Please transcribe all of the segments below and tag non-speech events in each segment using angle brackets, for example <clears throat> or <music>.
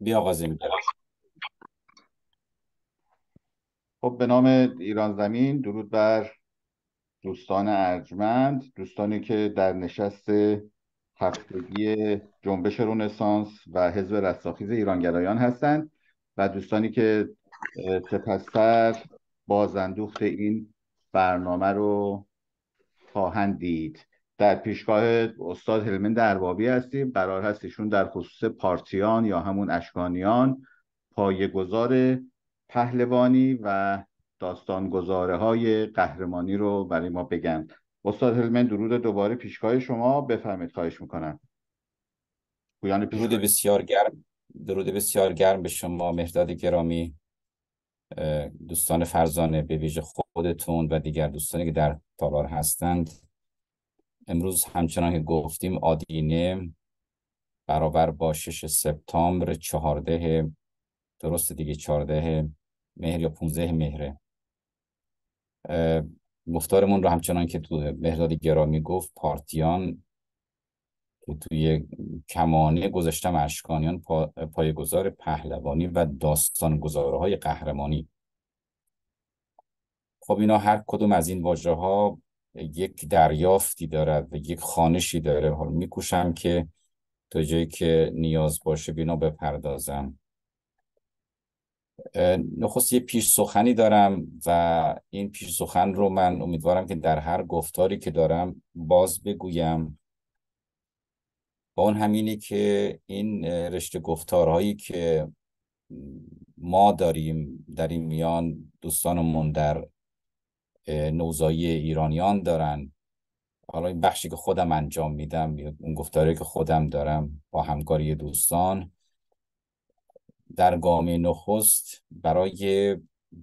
بیاغازیم خب به نام ایران زمین. درود بر دوستان ارجمند دوستانی که در نشست هفتگی جنبش رونسانس و حزب رستاخیز ایرانگرایان هستند و دوستانی که سپستر بازندوخت این برنامه رو خواهند دید. در پیشگاه استاد هلمند دربابی هستیم. قرار هست ایشون در خصوص پارتیان یا همون اشکانیان پایه‌گذار پهلوانی و داستانگذاره های قهرمانی رو برای ما بگن. استاد هلمن درود دوباره پیشگاه شما. بفرمایید خواهش می‌کنم. درود بسیار گرم. درود بسیار گرم به شما مهداد گرامی دوستان فرزانه به ویژه خودتون و دیگر دوستانی که در تالار هستند. امروز همچنان که گفتیم آدینه برابر با 6 سپتامبر چهارده درست دیگه چهارده مهر یا 15 مهره. گفتارمون رو همچنان که تو مهداد گرامی گفت پارتیان که توی کمانه گذاشتم اشکانیان پا، پایگذار پهلوانی و داستان های قهرمانی. خب اینا هر کدوم از این واژه ها یک دریافتی دارد و یک خانشی داره. حالا میکوشم که تا جایی که نیاز باشه بینا بپردازم. نخست یه پیش سخنی دارم و این پیش سخن رو من امیدوارم که در هر گفتاری که دارم باز بگویم. با اون همینی که این رشته گفتارهایی که ما داریم در این میان دوستانمون در نوزایی ایرانیان دارن. حالا این بخشی که خودم انجام میدم اون گفتاری که خودم دارم با همکاری دوستان در گامه نخست برای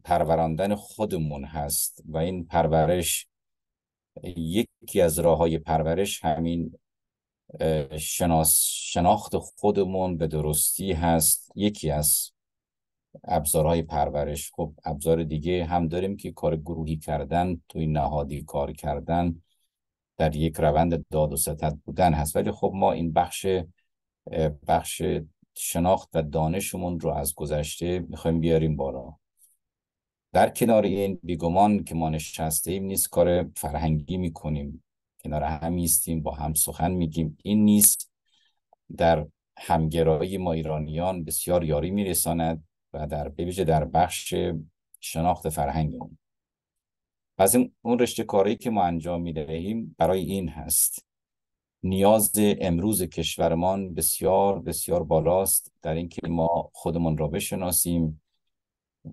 پروراندن خودمون هست و این پرورش یکی از راه های پرورش همین شناس شناخت خودمون به درستی هست. یکی از ابزارهای پرورش. خب ابزار دیگه هم داریم که کار گروهی کردن توی نهادی کار کردن در یک روند داد و ستد بودن هست. ولی خب ما این بخش بخش شناخت و دانشمون رو از گذشته می‌خوایم بیاریم بالا. در کنار این بیگمان که ما نشسته ایم نیست کار فرهنگی می‌کنیم. کنار هم میستیم با هم سخن میگیم. این نیست در همگرایی ما ایرانیان بسیار یاری میرساند. و در بویژه در بخش شناخت فرهنگمون پس اون رشته کاری که ما انجام می‌دهیم برای این هست. نیاز امروز کشورمان بسیار بسیار بالاست در اینکه ما خودمان را بشناسیم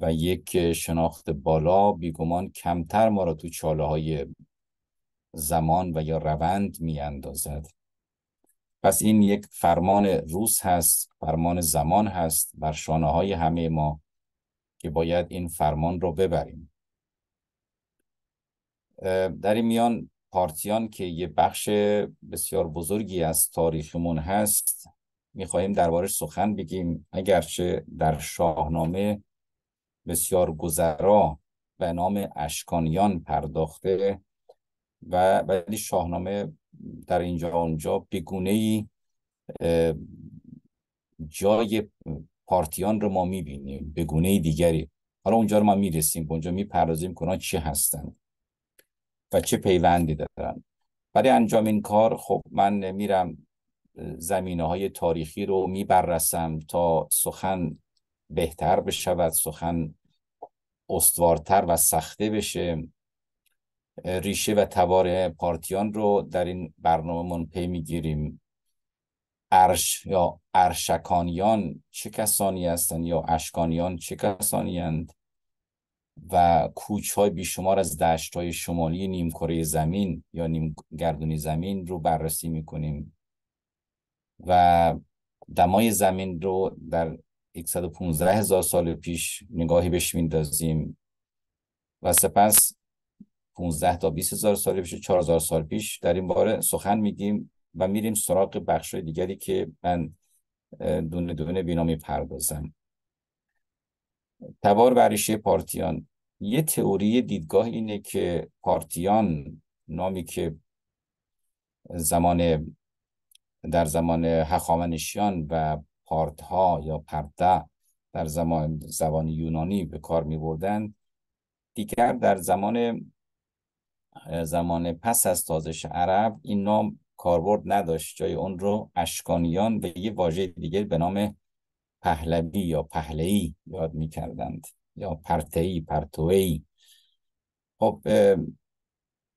و یک شناخت بالا بیگمان کمتر ما را تو چاله های زمان و یا روند می اندازد پس این یک فرمان روز هست فرمان زمان هست بر شانه های همه ما که باید این فرمان رو ببریم. در این میان پارتیان که یه بخش بسیار بزرگی از تاریخمون هست می‌خواهیم دربارش سخن بگیم. اگرچه در شاهنامه بسیار گذرا به نام اشکانیان پرداخته و ولی شاهنامه در اینجا اونجا بگونه ای جای پارتیان رو ما می‌بینیم بگونه دیگری. حالا اونجا رو ما می‌رسیم اونجا می‌پردازیم که چی هستند و چه پیوندی دارن. برای انجام این کار خب من میرم زمینه های تاریخی رو میبرسم تا سخن بهتر بشود سخن استوارتر و سخته بشه. ریشه و تبار پارتیان رو در این برنامه من پی می‌گیریم. ارش یا ارشکانیان چه کسانی هستند یا اشکانیان چه کسانی هستند؟ و کوچ های بیشمار از دشت های شمالی نیمکره زمین یا نیم گردونی زمین رو بررسی می‌کنیم. و دمای زمین رو در 115 هزار سال پیش نگاهی بهش میندازیم. و سپس 15 تا 20 هزار سال پیش 4 هزار سال پیش در این باره سخن میگیم و میریم سراغ بخش دیگری که من دونه دونه بینامی پردازم. تبار بریشه پارتیان. یه تئوری دیدگاه اینه که پارتیان نامی که زمان در زمان هخامنشیان و پارتها یا پرده در زمان زبان یونانی به کار می بردن دیگر در زمان زمان پس از تازش عرب این نام کاربرد نداشت. جای اون رو اشکانیان به یه واژه دیگه به نام پهلوی یا پهلهی یاد می کردند یا پرتهی پرتوهی خب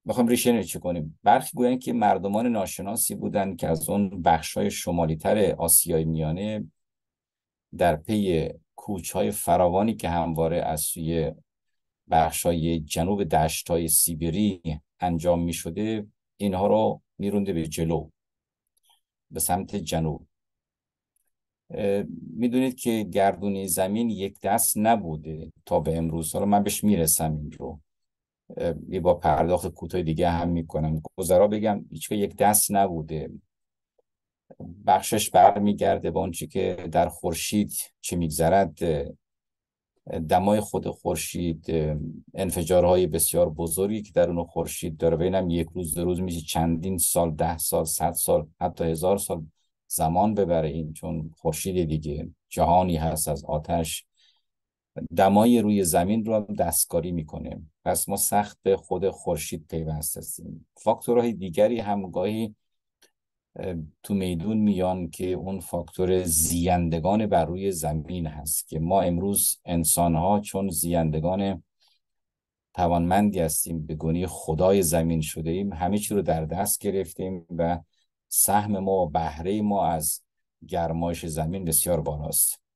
بخوام ریشه چه کنیم. برخی گویند که مردمان ناشناسی بودند که از اون بخش های شمالی تر آسیای میانه در پی کوچ های فراوانی که همواره از سوی بخش های جنوب دشت های سیبری انجام می شده اینها رو میرونده به جلو به سمت جنوب. می‌دونید که گردونی زمین یک دست نبوده تا به امروز. حالا من بهش می‌رسم این رو. یه با پرداخت کوتاه دیگه هم می‌کنم. گذرا بگم هیچ یک دست نبوده. بخشش برمیگرده به آنچه که در خورشید چه میگذرد دمای خود خورشید انفجارهای بسیار بزرگی که در اون خورشید داره. بینم یک روز دو روز میشه چندین سال ده سال صد سال حتی هزار سال زمان ببره این چون خورشید دیگه جهانی هست از آتش. دمای روی زمین رو هم دستکاری می‌کنه. پس ما سخت به خود خورشید پیوست هستیم. فاکتورهای دیگری هم گاهی تو میدون میان که اون فاکتور زیندگان بر روی زمین هست که ما امروز انسان ها چون زیندگان توانمندی هستیم به گونی خدای زمین شده ایم همه چی رو در دست گرفتیم و سهم ما و بهره ما از گرمایش زمین بسیار بالاست.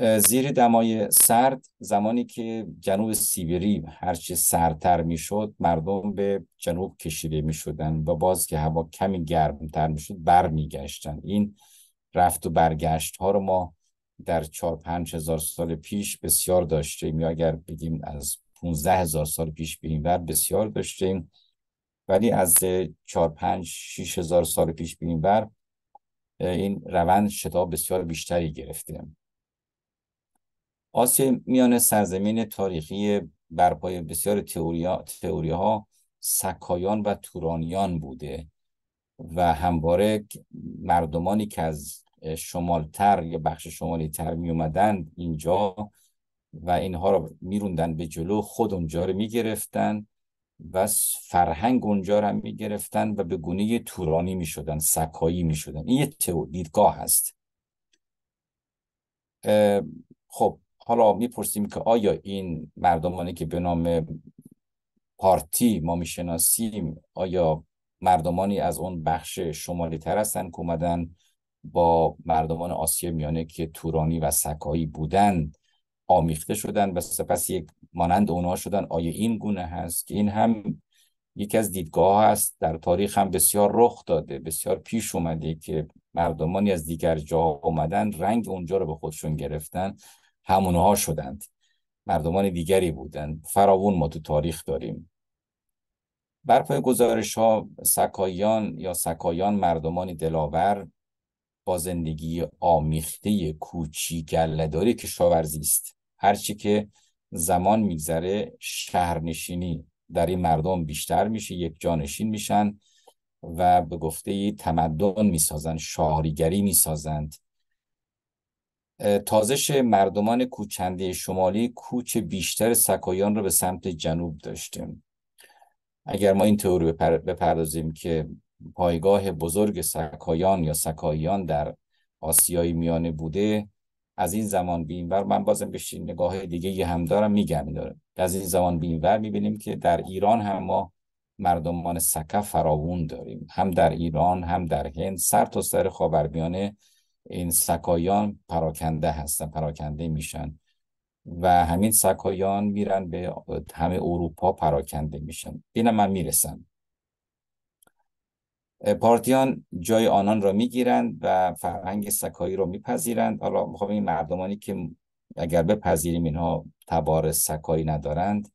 زیر دمای سرد زمانی که جنوب سیبری هرچه سردتر می‌شد مردم به جنوب کشیده می شدن و باز که هوا کمی گرمتر می شد بر می گشتن. این رفت و برگشت ها رو ما در چهار پنج هزار سال پیش بسیار داشتیم. یا اگر بگیم از پونزده هزار سال پیش بینیم بر بسیار داشتیم. ولی از چهار پنج شیش هزار سال پیش بینیم بر این روند شتاب بسیار بیشتری گرفتیم. آسیا میان سرزمین تاریخی برپای بسیار تئوری ها سکایان و تورانیان بوده و همواره مردمانی که از شمالتر یا بخش شمالی تر می اومدن اینجا و اینها رو میروندن به جلو خود اونجا رو می‌گرفتن و فرهنگ اونجا رو هم می‌گرفتن و به گونه تورانی می‌شدن سکایی می‌شدن. این یه دیدگاه هست. خب حالا می‌پرسیم که آیا این مردمانی که به نام پارتی ما می‌شناسیم آیا مردمانی از اون بخش شمالی تر هستن که اومدن با مردمان آسیا میانه که تورانی و سکایی بودن آمیخته شدن و سپس یک مانند اونها شدن؟ آیا این گونه هست؟ که این هم یکی از دیدگاه هست در تاریخ هم بسیار رخ داده بسیار پیش اومده که مردمانی از دیگر جا اومدن رنگ اونجا رو به خودشون گرفتن. همونها شدند. مردمان دیگری بودند. فراوون ما تو تاریخ داریم. برپای گزارش ها سکایان یا سکایان مردمانی دلاور با زندگی آمیخته کوچی گلهداری کشاورزی است. هرچی که زمان میگذره شهرنشینی در این مردم بیشتر میشه یک جانشین میشن و به گفته تمدن می‌سازند شاهریگری می‌سازند. تازش مردمان کوچنده شمالی کوچ بیشتر سکایان رو به سمت جنوب داشتیم. اگر ما این تئوری بپردازیم که پایگاه بزرگ سکایان یا سکایان در آسیای میانه بوده از این زمان به اینور من بازم به نگاه دیگه هم دارم میگم داره. از این زمان به اینور می‌بینیم که در ایران هم ما مردمان سکه فراوون داریم. هم در ایران هم در هند سر تا سر خاورمیانه این سکایان پراکنده هستن پراکنده میشن و همین سکایان میرن به همه اروپا پراکنده میشن. اینم من می‌رسم. پارتیان جای آنان را می‌گیرند و فرهنگ سکایی را میپذیرند. حالا می‌خوام این مردمانی که اگر بپذیریم اینها تبار سکایی ندارند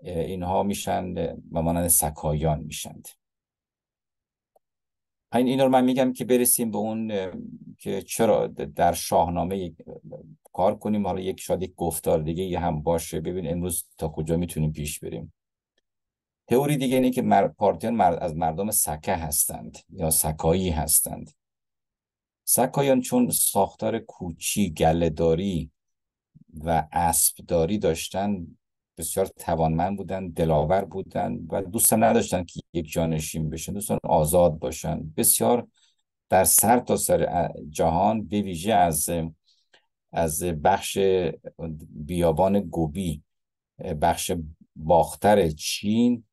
اینها میشن و مانند سکایان میشند. این اینا رو من میگم که برسیم به اون که چرا در شاهنامه کار کنیم؟ حالا یک شاید یک گفتار دیگه یه هم باشه. ببین امروز تا کجا می‌تونیم پیش بریم؟ تئوری دیگه اینه که مر... پارتیان از مردم سکه هستند یا سکایی هستند. سکایان چون ساختار کوچی گلهداری و اسبداری داشتن بسیار توانمند بودن دلاور بودن و دوستان نداشتن که یک جانشین بشن دوستان آزاد باشن. بسیار در سر تا سر جهان به ویژه از از بخش بیابان گوبی بخش باختر چین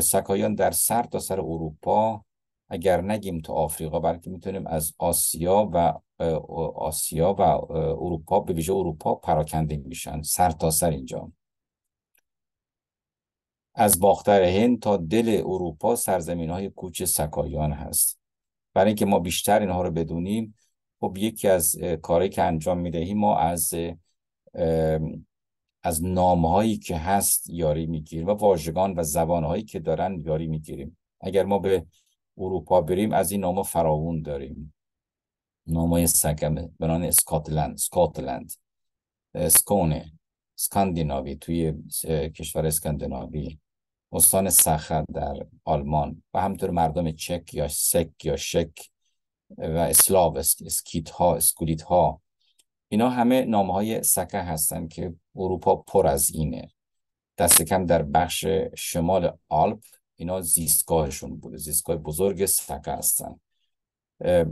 سکایان در سر تا سر اروپا اگر نگیم تا آفریقا بلکه می‌تونیم از آسیا و آسیا و اروپا به ویژه اروپا پراکنده میشن. سر تا سر اینجا. از باختر هند تا دل اروپا سرزمین های کوچ سکایان هست. برای اینکه ما بیشتر اینها رو بدونیم خب یکی از کاری که انجام می‌دهیم ما از از نامهایی که هست یاری می‌گیریم و واژگان و زبانهایی که دارن یاری می‌گیریم. اگر ما به اروپا بریم از این نام فراوون داریم. نامای سکمه بنان اسکاتلند سکاتلند اسکونه اسکاندیناوی توی کشور اسکاندیناوی. استان سخت در آلمان و همطور مردم چک یا سک یا شک و اسلاو اسکیت ها اسکولیت ها اینا همه نام های سکه هستن که اروپا پر از اینه. دست کم در بخش شمال آلپ اینا زیستگاهشون بوده زیستگاه بزرگ سکه هستن.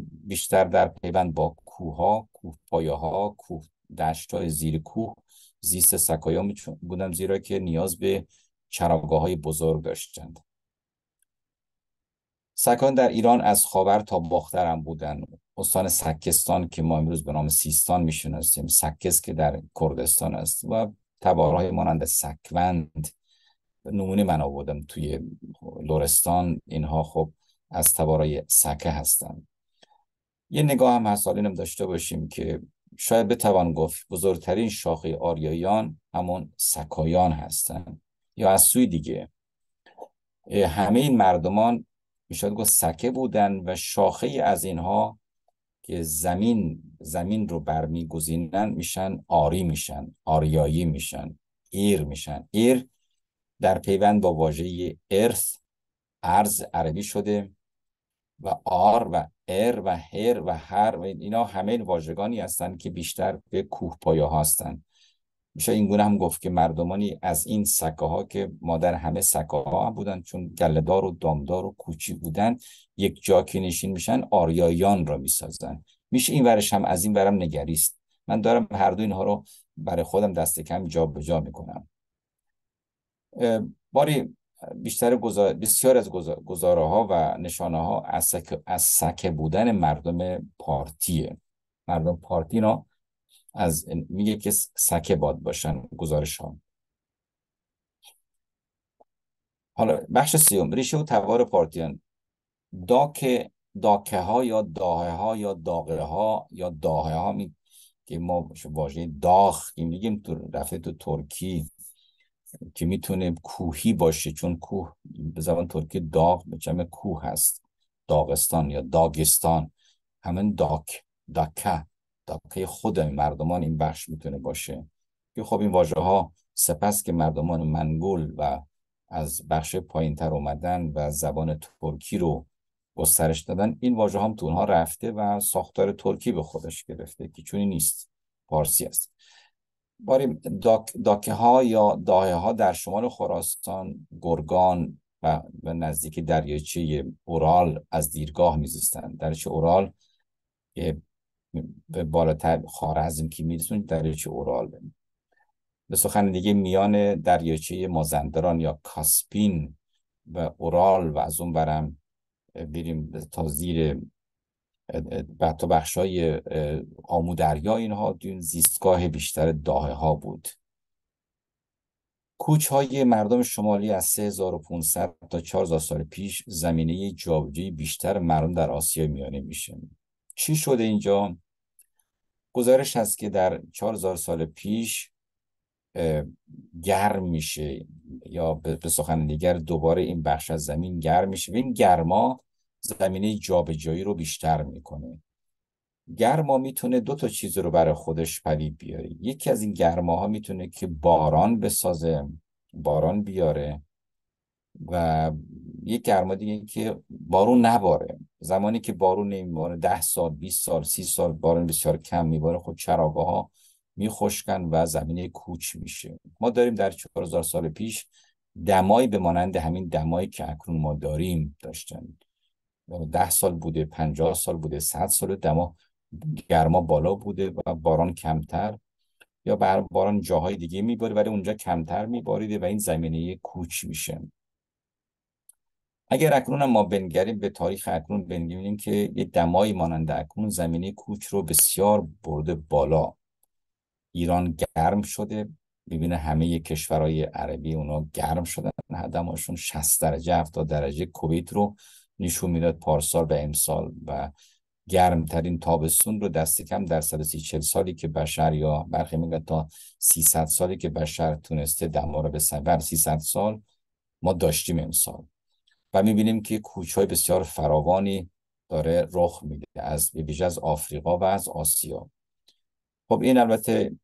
بیشتر در پیوند با کوه ها کوه پایه ها کوه دشت های زیر کوه زیست سکایا بودن زیرا که نیاز به چراگاه های بزرگ داشتند. سکان در ایران از خاور تا باختر هم بودن. استان سکستان که ما امروز به نام سیستان می‌شناسیم. سکس که در کردستان است و تبارهای مانند سکوند نمونه من آوردم توی لورستان اینها خب از تبارای سکه هستند یه نگاه هم هست داشته باشیم که شاید بتوان گفت بزرگترین شاخه آریایان همون سکایان هستند یا از سوی دیگه. همه این مردمان می‌شد گفت سکه بودن و شاخه از اینها که زمین زمین رو برمیگزینن میشن آری میشن آریایی میشن ایر میشن. ایر در پیوند با واژه earth ارض عربی شده و آر و ار و هر و هر و اینا همه واژگانی هستند که بیشتر به کوه پایه هستند میشه این گونه هم گفت که مردمانی از این سکه ها که مادر همه سکه ها بودن چون گلهدار و دامدار و کوچی بودن یک جا که نشین میشن آریایان را می‌سازن. میشه این ورش هم از این ورم نگریست. من دارم هر دو اینها رو برای خودم دست کم جا به جا می‌کنم. باری بیشتر گزار... بسیار از گزاره ها و نشانه ها از سکه, از سکه بودن مردم پارتیه. مردم پارتی نا از میگه که سکه باد باشن گزارش ها حالا بخش سیوم ریشه و توار پارتیان. داک داکه ها یا داهه ها یا داغه ها یا داهه ها می... که ما واژه داغ که میگیم تو رفته تو ترکی که می‌تونه کوهی باشه چون کوه به زبان ترکی داغ به جمع کوه هست. داغستان یا داگستان همین داک داکه. داکه خود مردمان این بخش می‌تونه باشه. که خب این واژه ها سپس که مردمان منگول و از بخش پایین تر اومدن و زبان ترکی رو گسترش دادن این واژه هم تو اونها رفته و ساختار ترکی به خودش گرفته که چونی نیست. پارسی است. باریم داک، داکه ها یا داهه ها در شمال خراسان گرگان و, و نزدیک دریاچه اورال از دیرگاه میزیستند. دریاچه اورال به بالاتر خارزم که میرسون دریاچه اورال به سخن دیگه میان دریاچه مازندران یا کاسپین و اورال و از اون برم بریم تا زیر تا بخش های آمودریا اینها. دون زیستگاه بیشتر داهه ها بود. کوچ های مردم شمالی از 3500 تا 4000 سال پیش زمینه جابجایی بیشتر مردم در آسیا میانه میشه چی شده اینجا؟ گزارش هست که در 4000 سال پیش گرم میشه یا به سخن دیگر دوباره این بخش از زمین گرم میشه و این گرما زمینه جابجایی رو بیشتر می‌کنه. گرما می‌تونه دو تا چیز رو برای خودش پدید بیاره. یکی از این گرماها می‌تونه که باران بسازه باران بیاره. و یک گرما دیگه که بارون نباره. زمانی که بارون نمیباره ده سال 20 سال سی سال بارون بسیار کم میباره. خود چراگاه ها میخشکن و زمینه کوچ میشه. ما داریم در 4000 سال پیش دمایی به مانند همین دمایی که اکنون ما داریم داشتن. ده سال بوده پنجاه سال بوده صد سال دما گرما بالا بوده و باران کمتر. یا باران جاهای دیگه میباره ولی اونجا کمتر میباریده و این زمینه کوچ میشه. اگر اکنون ما بنگریم به تاریخ اکنون بنگریم که یه دمایی مانند اکنون زمینه کوچ رو بسیار برده بالا. ایران گرم شده می‌بینه همه کشورهای عربی اونا گرم شدن. دماشون 60 درجه 70 درجه کویت رو نشون می‌داد پارسال به امسال. و گرمترین تابستون رو دست کم در سال سی چل سالی که بشر یا برخی میگه تا 300 سالی که بشر تونسته دما رو به سبر 300 سال ما داشتیم امسال. و می‌بینیم که کوچهای بسیار فراوانی داره رخ میده از به از آفریقا و از آسیا. خب این البته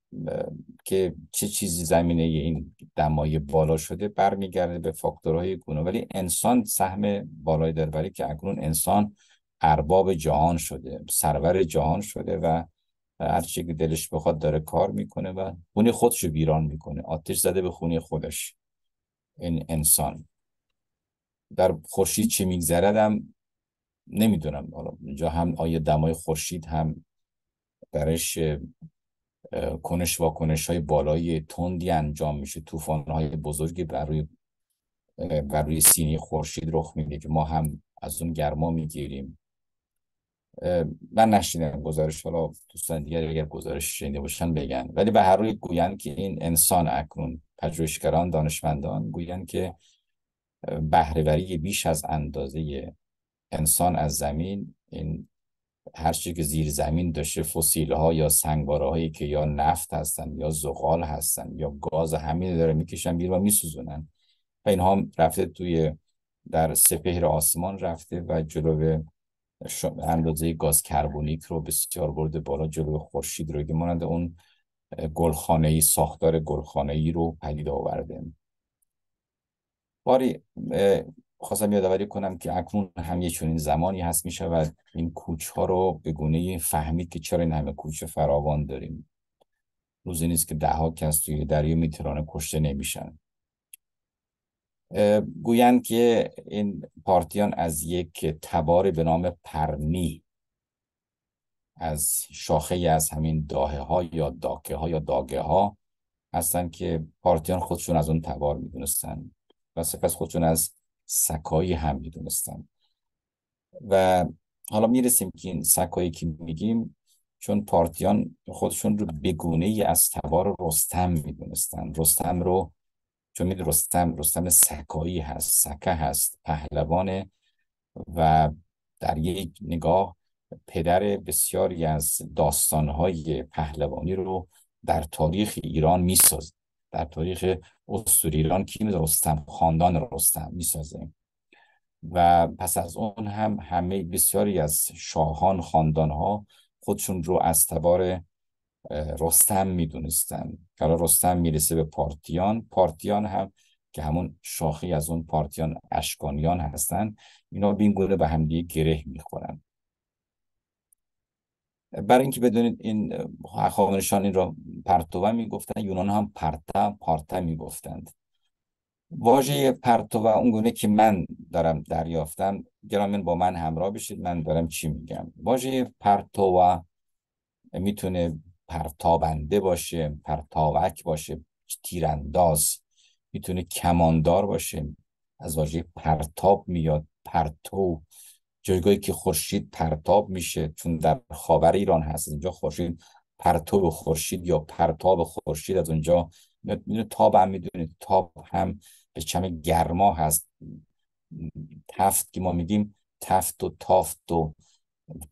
که چه چیزی زمینه این دمای بالا شده برمیگرده به فاکتورهای گونه ولی انسان سهم بالایی داره ولی که اکنون انسان ارباب جهان شده سرور جهان شده و هر چی که دلش بخواد داره کار می‌کنه و خونی خودش رو ویران می‌کنه آتش زده به خونی خودش. این انسان. در خورشید چی میگذردم نمی‌دونم. حالا اینجا هم آیه دمای خورشید هم درش کنش واکنش های بالای تندی انجام میشه طوفان های بزرگی بر روی بر روی سینی خورشید رخ میده که ما هم از اون گرما می‌گیریم. من نشیدم گزارش حالا دوستان دیگر اگر گزارش شنیده باشن بگن. ولی به هر روی گویند که این انسان اکنون پژوهشگران دانشمندان گویند که بهرهوری بیش از اندازه انسان از زمین این هر چی که زیر زمین داشته فسیل ها یا سنگواره هایی که یا نفت هستن یا زغال هستن یا گاز همین داره می‌کشن بیرون و میسوزونن. و اینها رفته توی در سپهر آسمان رفته و جلو اندازه گاز کربونیک رو بسیار برده بالا جلو خورشید رو که مانند اون گلخانه ای ساختار گلخانه ای رو پدید آورده. باری خواستم یادآوری کنم که اکنون هم یه چنین زمانی هست می شود این کوچ ها رو به گونه فهمید که چرا این همه کوچ فراوان داریم. روزی نیست که ده ها کس توی دریای میترانه کشته نمیشن. گویند که این پارتیان از یک تبار به نام پرنی از شاخه از همین داهه ها یا داکه ها یا داگه ها هستن که پارتیان خودشون از اون تبار می‌دونستن. و سپس خودشون از سکایی هم می‌دونستن و حالا می‌رسیم که این سکایی که میگیم چون پارتیان خودشون رو بگونه ای از تبار رستم می‌دونستن. رستم رو چون می رستم رستم سکایی هست سکه هست پهلوان و در یک نگاه پدر بسیاری از داستانهای پهلوانی رو در تاریخ ایران می‌سازه. در تاریخ اسطوره ایران کی رستم خاندان رستم می‌سازه. و پس از اون هم همه بسیاری از شاهان خاندان ها خودشون رو از تبار رستم می‌دونستن. حالا رستم می‌رسه به پارتیان. پارتیان هم که همون شاخی از اون پارتیان اشکانیان هستن اینا گونه به همدیگه گره می‌خورن. برای اینکه بدونید این هخامنشان این را پرتوه می‌گفتن یونان هم پرتا پارتا می‌گفتند. واژه پرتوه اون گونه که من دارم دریافتم گرامین با من همراه بشید من دارم چی میگم؟ واژه پرتوه می‌تونه پرتابنده باشه پرتاوک باشه تیرانداز می‌تونه کماندار باشه. از واژه پرتاب میاد پرتو. جایگاهی که خورشید پرتاب میشه چون در خاور ایران هست اینجا خورشید پرتو خورشید یا پرتاب خورشید از اونجا می‌دونه تاب هم می‌دونید. تاب هم به چم گرما هست. تفت که ما میگیم تفت و تافت و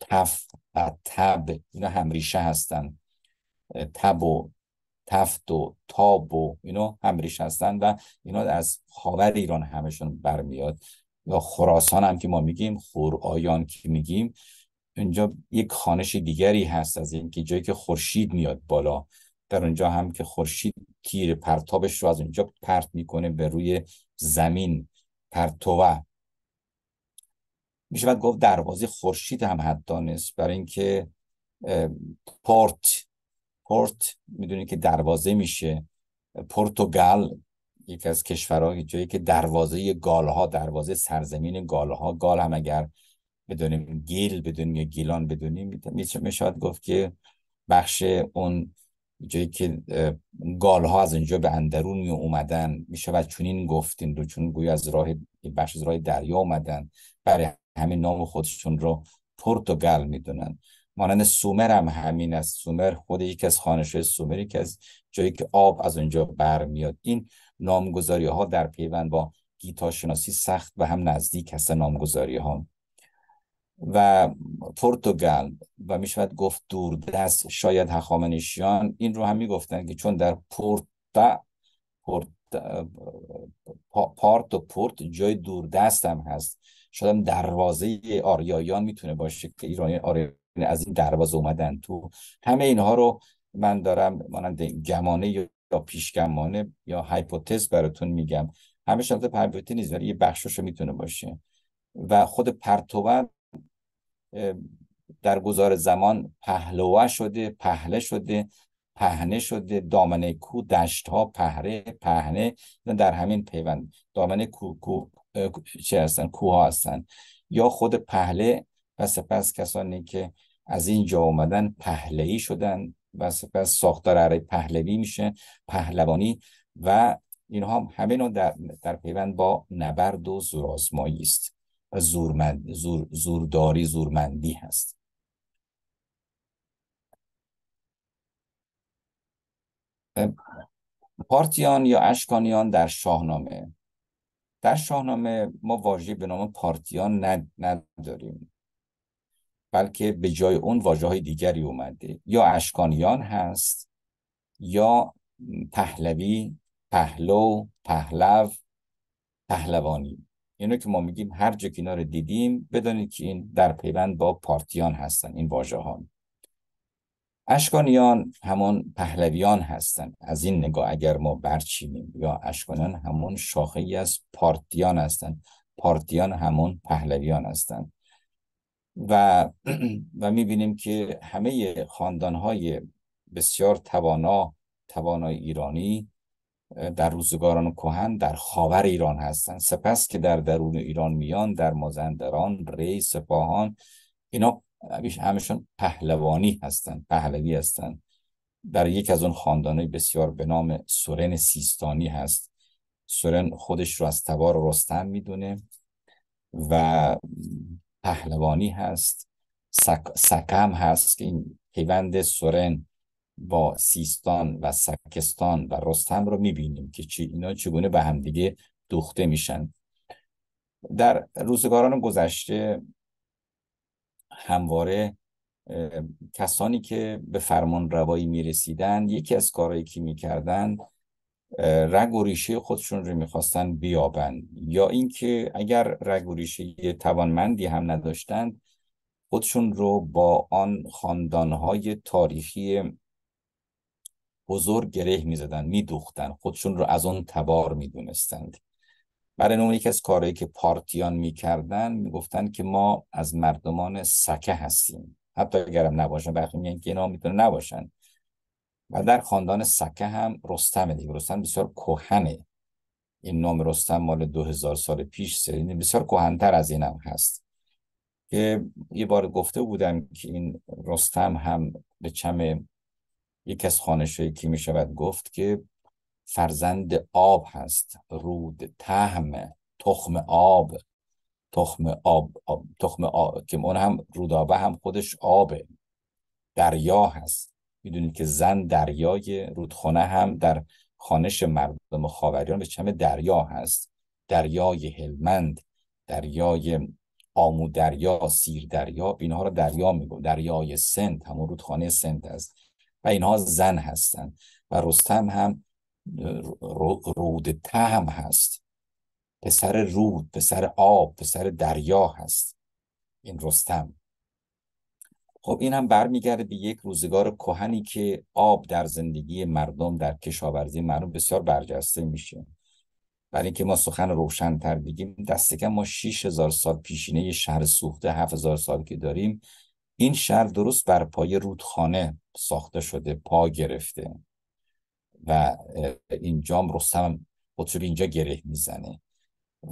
تفت و تب اینا هم ریشه هستن. تب و تفت و تاب و اینا هم ریشه هستن و اینا از خاور ایران همشون برمیاد. یا خراسان هم که ما میگیم خور آیان که میگیم اینجا یک خانش دیگری هست از اینکه جایی که خورشید میاد بالا. در اونجا هم که خورشید تیر پرتابش رو از اونجا پرت می‌کنه به روی زمین پرتوه. میشه گفت دروازه خورشید هم حد دانست برای اینکه پورت پورت می‌دونید که دروازه میشه. پرتغال یکی از کشورها جایی که دروازه گالها دروازه سرزمین گالها گال هم اگر بدونیم گیل بدونیم یا گیلان بدونیم میشه گفت که بخش اون جایی که گال ها از اینجا به اندرون می اومدن می شود چونین گفتین رو چون گوی از راه بخش از راه دریا اومدن برای همین نام خودشون رو پرتغال می‌دونن. مانند سومر هم همین است. سومر خود یکی از خانش سومری که از جایی که آب از اونجا برمیاد. این نامگذاری ها در پیوند با گیتا شناسی سخت و هم نزدیک هستن نامگذاری ها و پرتغال و می شود گفت دوردست شاید هخامنشیان این رو هم می گفتن که چون در پورتا پورت پارت و پورت جای دوردست هم هست شاید دروازه آریایان می‌تونه باشه که ایرانی آریایان از این دروازه اومدن تو. همه اینها رو من دارم مانند گمانه یا پیشگمانه یا هایپوتز براتون میگم. همه شرط پربیوتی نیست ولی یه بخشش می‌تونه باشه. و خود پرتوبت در گذار زمان پهلوه شده پهله شده پهنه شده دامنه کو دشت ها پهره پهنه در همین پیوند. دامنه کو, کو چه هستن؟ کوه هستن. یا خود پهله و سپس کسانی که از اینجا اومدن پهلهی شدن و ساختار عربی پهلوی میشه پهلوانی و اینها همه نوع در, در پیوند با نبرد و زورآزمایی است و زورمند زور زورداری زورمندی هست. پارتیان یا اشکانیان در شاهنامه. در شاهنامه ما واژه به نام پارتیان نداریم. بلکه به جای اون واژه های دیگری اومده. یا اشکانیان هست یا پهلوی پهلو پهلو پهلوانی. اینو که ما میگیم هر جا که رو دیدیم بدانید که این در پیوند با پارتیان هستن این واژه ها اشکانیان همون پهلویان هستند از این نگاه اگر ما برچینیم یا اشکانیان همون شاخه از پارتیان هستند پارتیان همون پهلویان هستند و <clears throat> و می‌بینیم که همه خاندانهای بسیار توانا توانای ایرانی در روزگاران کهن در خاور ایران هستند سپس که در درون ایران میان در مازندران ری سپاهان اینا همشون پهلوانی هستند پهلوی هستند در یک از اون خاندانهای بسیار به نام سورن سیستانی هست. سورن خودش رو از تبار رستم می‌دونه و پهلوانی هست سک... سکم هست که این پیوند سورن با سیستان و سکستان و رستم رو می‌بینیم که چی اینا چگونه به همدیگه دوخته میشن. در روزگاران گذشته همواره کسانی که به فرمان روایی می‌رسیدن یکی از کارهایی که می‌کردن رگ و ریشه خودشون رو می‌خواستن بیابن. یا اینکه اگر رگ و ریشه توانمندی هم نداشتند خودشون رو با آن خاندانهای تاریخی بزرگ گره می‌زدن میدوختن. خودشون رو از اون تبار می‌دونستند. برای نمونه یکی از کارهایی که پارتیان می‌کردن می‌گفتن که ما از مردمان سکه هستیم. حتی اگرم نباشن برخی میگن که اینا می‌تونه نباشن. و در خاندان سکه هم رستم دیگه. رستم بسیار کهنه. این نام رستم مال دو هزار سال پیش سرینه. بسیار کهنتر از این هم هست. که یه بار گفته بودم که این رستم هم به چم یک از خانشهایی که می شود گفت که فرزند آب هست. رود تهم تخم آب. تخم آب, آب تخم آب که اون هم رودابه هم خودش آبه دریا هست. می‌دونید که زن دریای رودخانه هم در خانش مردم خاوریان به چم دریا هست. دریای هلمند دریای آمو دریا سیر دریا اینها رو دریا میگو دریای سند همون رودخانه سند هست. و اینها زن هستند و رستم هم رود تهم هست. پسر رود پسر آب پسر دریا هست. این رستم. خب این هم برمیگرده به یک روزگار کهنی که آب در زندگی مردم در کشاورزی مردم بسیار برجسته میشه. برای اینکه ما سخن روشنتر بگیم دست کم ما 6000 سال پیشینه شهر سوخته 7000 سال که داریم. این شهر درست بر پای رودخانه ساخته شده پا گرفته و اینجام رستم خودشو اینجا گره می‌زنه.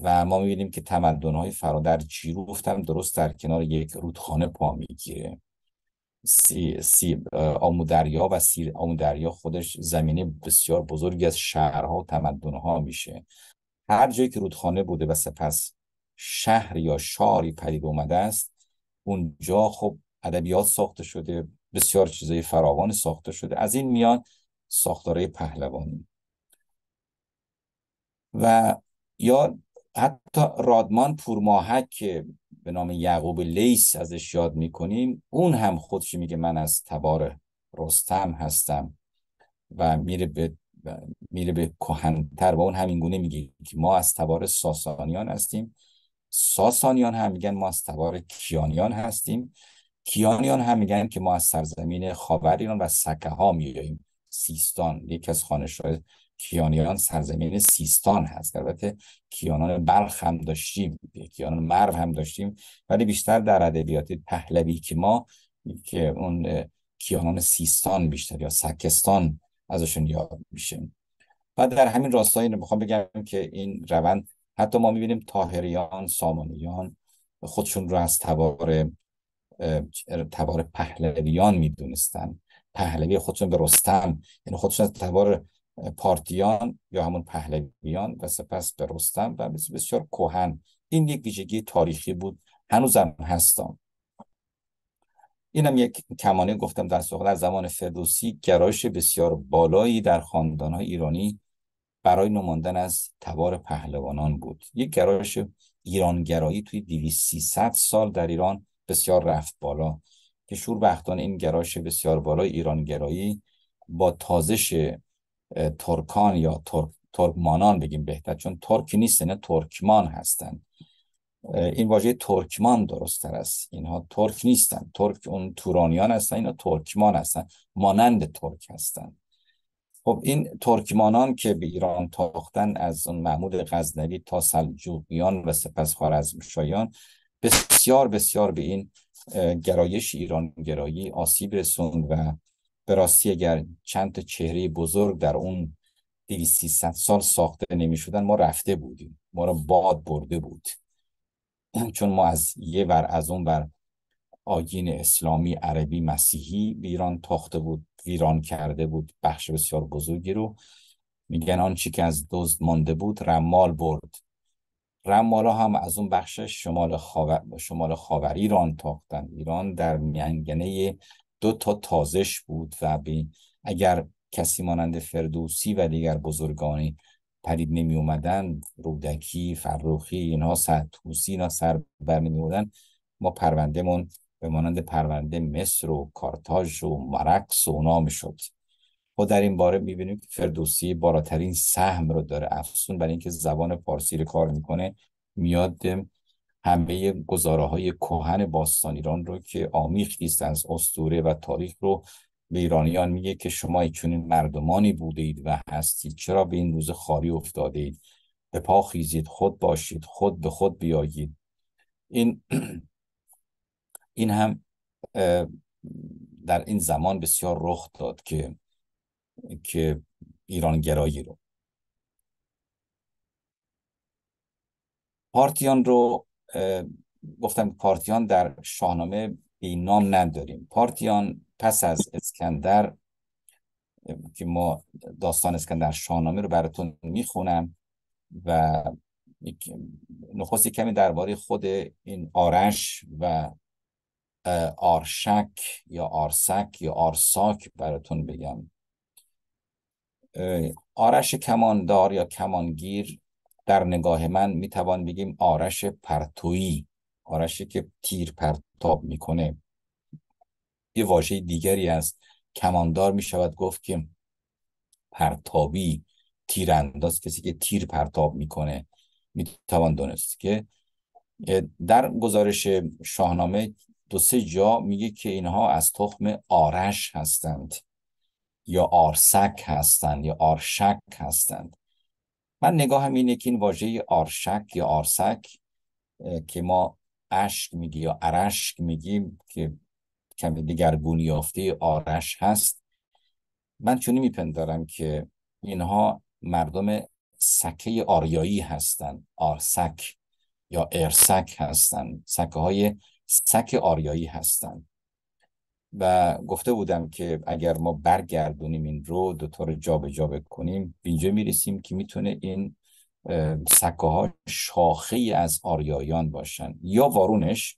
و ما می‌بینیم که تمدن‌های فرادر جیروفت هم درست در کنار یک رودخانه پا می‌گیره. سی, سی آمودریا و سیر آمودریا خودش زمینه بسیار بزرگی از شهرها و تمدنها میشه. هر جایی که رودخانه بوده و سپس شهر یا شاری پدید اومده است اونجا خب ادبیات ساخته شده بسیار چیزای فراوان ساخته شده. از این میان ساختاره پهلوانی. و یا حتی رادمان پورماهک که به نام یعقوب لیس ازش یاد می‌کنیم. اون هم خودش میگه؟ من از تبار رستم هستم و میره به میره به کهنتر و اون همین گونه میگه که ما از تبار ساسانیان هستیم. ساسانیان هم میگن ما از تبار کیانیان هستیم. کیانیان هم میگن که ما از سرزمین خاور و سکه ها میاییم سیستان یکی از خانشهای کیانیان سرزمین سیستان هست. البته کیانان بلخ هم داشتیم کیانان مرو هم داشتیم ولی بیشتر در ادبیات پهلوی که ما که اون کیانان سیستان بیشتر یا سکستان ازشون یاد میشه. و در همین راستایی می‌خوام بگم که این روند حتی ما می‌بینیم تاهریان سامانیان خودشون رو از تبار تبار پهلویان می‌دونستن. پهلوی خودشون به رستم یعنی خودشون از تبار پارتیان یا همون پهلویان و سپس به رستم و بسیار کوهن این یک ویژگی تاریخی بود. هنوزم هستم. اینم یک کمانه گفتم در در زمان فردوسی. گرایش بسیار بالایی در خاندانهای ایرانی برای نماندن از تبار پهلوانان بود. یک گرایش ایرانگرایی توی 200 سال در ایران بسیار رفت بالا. که شوربختانه این گرایش بسیار بالای ایرانگرایی با تازش ترکان یا ترک ترکمانان بگیم بهتر چون ترک نیست نه ترکمان هستند این واژه ترکمان درستتر است. اینها ترک نیستن. ترک اون تورانیان هستن اینا ترکمان هستن. مانند ترک هستن. خب این ترکمانان که به ایران تاختن از اون محمود غزنوی تا سلجوقیان و سپس خوارزمشاهیان بسیار بسیار به این گرایش ایران گرایی آسیب رسوند و به راستی اگر چند چهره بزرگ در اون 200 سال ساخته نمی شدن ما رفته بودیم. ما را باد برده بود. <clears throat> چون ما از یه ور از اون بر آگین اسلامی عربی مسیحی به ایران تاخته بود ویران کرده بود. بخش بسیار بزرگی رو. میگن آن چی که از دزد مانده بود رمال برد. رمالا هم از اون بخش شمال, خاور... شمال خاوری ایران تاختن. ایران در میانگنه دو تا تازش بود و اگر کسی مانند فردوسی و دیگر بزرگانی پدید نمی اومدن رودکی فروخی اینها توسی اینا سر بر نمی ما پروندهمون به مانند پرونده مصر و کارتاژ و مرکس و اونا می‌شد. و در این باره می‌بینیم که فردوسی بالاترین سهم رو داره. افسون برای اینکه زبان فارسی رو کار می‌کنه میاد همه گزاره های کوهن باستان ایران رو که آمیختی از استوره و تاریخ رو به ایرانیان میگه که شما چنین مردمانی بودید و هستید. چرا به این روز خاری افتاده اید به پا خیزید خود باشید خود به خود بیایید. این <clears throat> این هم در این زمان بسیار رخ داد که که ایران گرایی رو. پارتیان رو گفتم پارتیان در شاهنامه نام نداریم. پارتیان پس از اسکندر که ما داستان اسکندر شاهنامه رو براتون می‌خونم و نخستی کمی درباره خود این آرش و آرشک یا آرسک یا آرساک براتون بگم. آرش کماندار یا کمانگیر در نگاه من می‌توان بگیم آرش پرتویی آرشی که تیر پرتاب می‌کنه. یه واژه دیگری است کماندار می‌شود گفت که پرتابی تیرانداز کسی که تیر پرتاب می‌کنه می‌توان دونست که در گزارش شاهنامه دو سه جا میگه که اینها از تخم آرش هستند یا آرسک هستند یا آرشک هستند. من نگاهم اینه که این واژه آرشک یا آرسک که ما اشک میگی یا ارشک میگیم که کمی دیگرگونی یافته آرش هست. من چونی میپندارم که اینها مردم سکه آریایی هستند آرسک یا ارسک هستند سکه های سک آریایی هستند و گفته بودم که اگر ما برگردونیم این رو دوتا رو جا به اینجا می‌رسیم که می‌تونه این سکه ها شاخه از آریایان باشن یا وارونش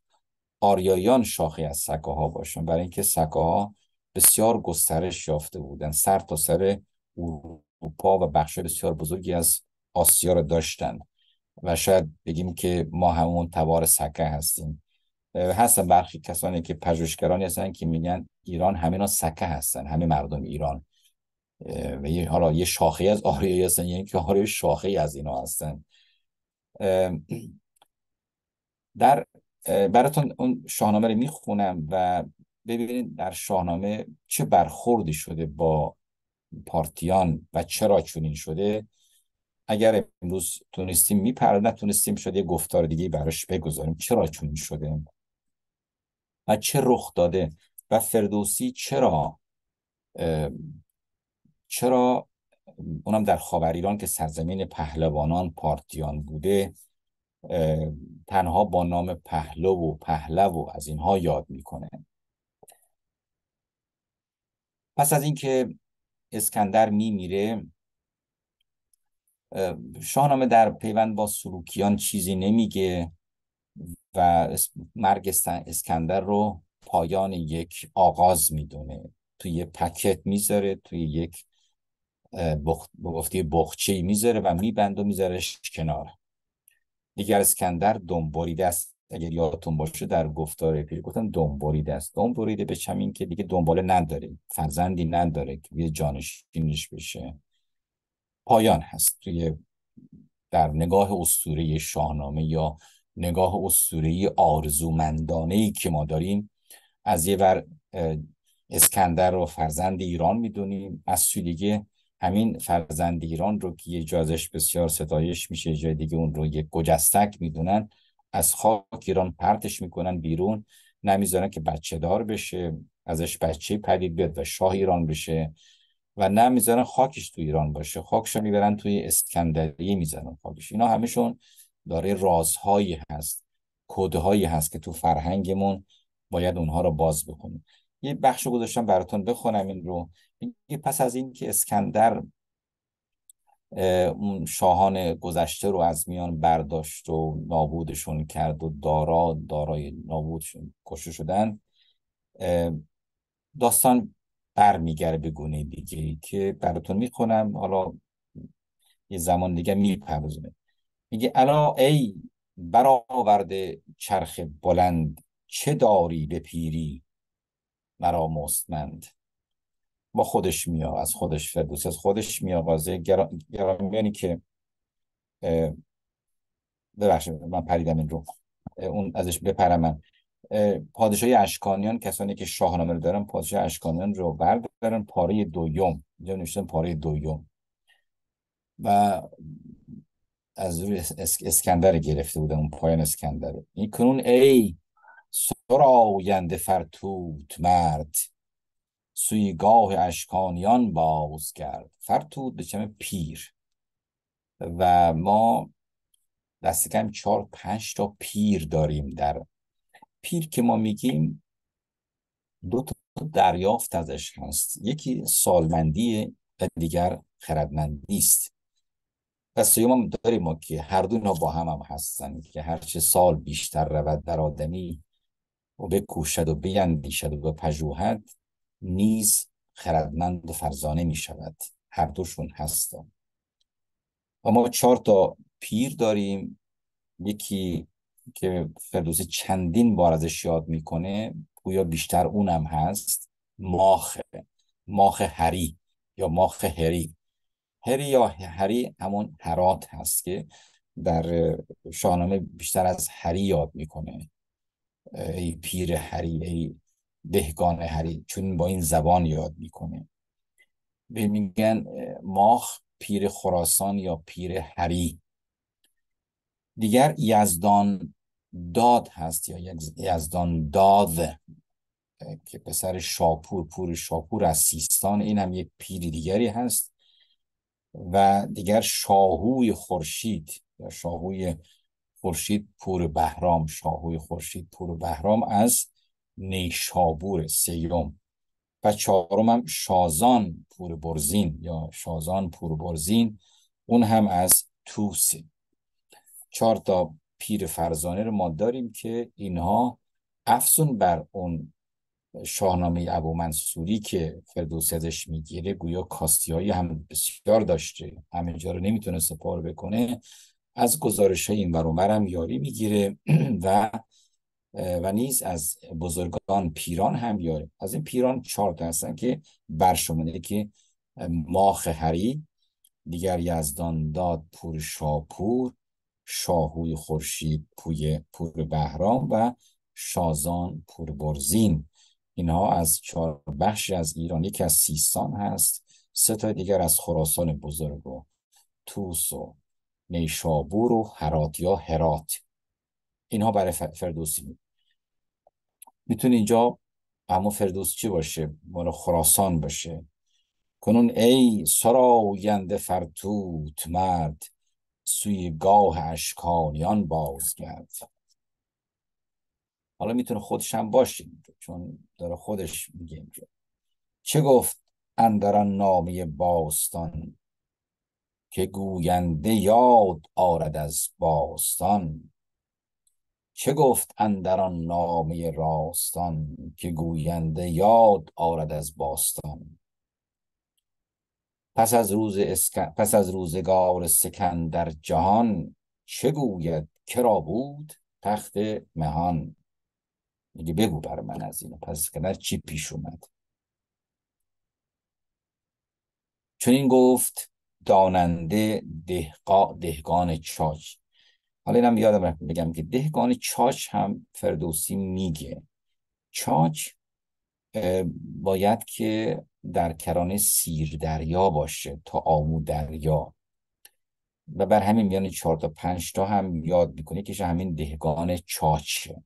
آریایان شاخه از سکه ها باشن. برای اینکه سکه ها بسیار گسترش یافته بودن. سر تا سر اروپا و بخش بسیار بزرگی از آسیا رو داشتن. و شاید بگیم که ما همون تبار سکه هستیم. هستن برخی کسانی که پژوهشگرانی هستن که میگن ایران همه سکه هستن همه مردم ایران. و یه حالا یه شاخه از آریایی هستن یعنی که آریای شاخه از اینا هستن. در براتون اون شاهنامه رو می‌خونم و ببینید در شاهنامه چه برخوردی شده با پارتیان و چرا چنین شده. اگر امروز تونستیم میپرد نتونستیم شده یه گفتار دیگه براش بگذاریم. چرا چنین شده؟ و چه رخ داده و فردوسی چرا چرا اونم در خاور ایران که سرزمین پهلوانان پارتیان بوده تنها با نام پهلو و پهلو و از اینها یاد می‌کنه. پس از اینکه اسکندر میمیره شاهنامه در پیوند با سلوکیان چیزی نمیگه. و مرگ اسکندر رو پایان یک آغاز می‌دونه. توی یه پکت می‌ذاره توی یک گفته بخچه می‌ذاره و میبند و میذارش کنار. دیگر اسکندر دنبالیده است اگر یادتون باشه در گفتار پیر گفتم دنبالیده است دنبالیده به چمین که دیگه دنباله نداره فرزندی نداره که یه جانشینش بشه. پایان هست. توی در نگاه اسطوره شاهنامه یا نگاه اسطوره آرزومندانه ای که ما داریم. از یه ور اسکندر رو فرزند ایران می‌دونیم. از سوی دیگه همین فرزند ایران رو که یه جازش بسیار ستایش میشه جای دیگه اون رو یک گجستک می‌دونن. از خاک ایران پرتش می‌کنن بیرون. نمی‌ذارن که بچه دار بشه. ازش بچه پدید بیاد و شاه ایران بشه. و نمی‌ذارن خاکش تو ایران باشه. خاکشو می‌برن توی اسکندریه می‌زنن خاکش. اینا همشون داره رازهایی هست کدهایی هست که تو فرهنگمون باید اونها رو باز بکنیم. یه بخش گذاشتم براتون بخونم این رو. پس از این که اسکندر اون شاهان گذشته رو از میان برداشت و نابودشون کرد و دارا دارای نابودشون کشته شدن داستان برمیگره به گونه دیگه که براتون می‌خونم. حالا یه زمان دیگه میپرزونه میگه الا ای برآورده چرخ بلند چه داری به پیری؟ مرا مستمند. با خودش میاد از خودش فردوس از خودش میآغازه گرامیانی که ببخشید من پریدم این رو اون ازش بپرم من. پادشاهی اشکانیان کسانی که شاهنامه رو دارن پادشاه اشکانیان رو بردارن پاره دویم. اینجا نوشتن پاره دویم. و از روی اسکندر گرفته بودن اون پایان اسکندر. این کنون ای سراینده فرتوت مرد سوی گاه اشکانیان باز کرد فرتوت به چم پیر. و ما دست کم چهار پنج تا پیر داریم در پیر که ما میگیم دو تا دریافت ازش هست. یکی سالمندی و دیگر خردمندی است. و سیوم داریم که هر دو با هم هم هستن که هرچه سال بیشتر رود در آدمی و بکوشد و بیندیشد و بپژوهد نیز خردمند و فرزانه می شود هر دوشون هستن. و ما چهار تا پیر داریم. یکی که فردوسی چندین بار ازش یاد می‌کنه گویا بیشتر اونم هست ماخ ماخ هری یا ماخ هری. هری یا هری همون هرات هست که در شاهنامه بیشتر از هری یاد می‌کنه. ای پیر هری ای دهگان هری چون با این زبان یاد می‌کنه. به میگن ماخ پیر خراسان یا پیر هری. دیگر یزدان داد هست یا یزدان داد که پسر شاپور پور شاپور از سیستان. این هم یک پیری دیگری هست. و دیگر شاهوی خورشید یا شاهوی خورشید پور بهرام شاهوی خورشید پور بهرام از نیشابور سیوم. و چهارم هم شازان پور برزین یا شازان پور برزین اون هم از توسه چهار تا پیر فرزانه رو ما داریم که اینها افزون بر اون شاهنامه ابو منصوری که فردوسی ازش می‌گیره گویا کاستی هم بسیار داشته. همه جا رو نمی‌تونه سپار بکنه. از گزارش های این هم یاری می‌گیره <clears throat> و و نیز از بزرگان پیران هم یاره از این پیران چهار تا هستن که برشمونه که ماخ هری دیگر یزدان داد پور شاپور شاهوی خورشید پوی پور بهرام و شازان پور برزین. اینها از چهار بخشی از ایران یکی از سیستان هست سه تا دیگر از خراسان بزرگ و توس و نیشابور و هرات یا هرات. اینها برای فردوسی. می‌تونه اینجا اما فردوس چی باشه؟ مال خراسان باشه. کنون ای سراینده فرتوت مرد سوی گاه اشکانیان بازگرد. حالا می‌تونه خودش هم باشه چون داره خودش میگه اینجا. چه گفت اندران نامی باستان که گوینده یاد آرد از باستان؟ چه گفت اندران نامی راستان که گوینده یاد آرد از باستان؟ پس از روز اسک... پس از روزگار سکندر جهان چه گوید؟ کرا بود تخت مهان؟ میگه بگو بر من از اینو پس اسکندر چی پیش اومد؟ چون این گفت داننده دهقا دهگان چاچ. حالا اینم یادم بگم که دهگان چاچ هم فردوسی میگه. چاچ باید که در کرانه سیر دریا باشه تا آمو دریا. و بر همین میان چهار تا پنج تا هم یاد می‌کنه که همین دهگان چاچه.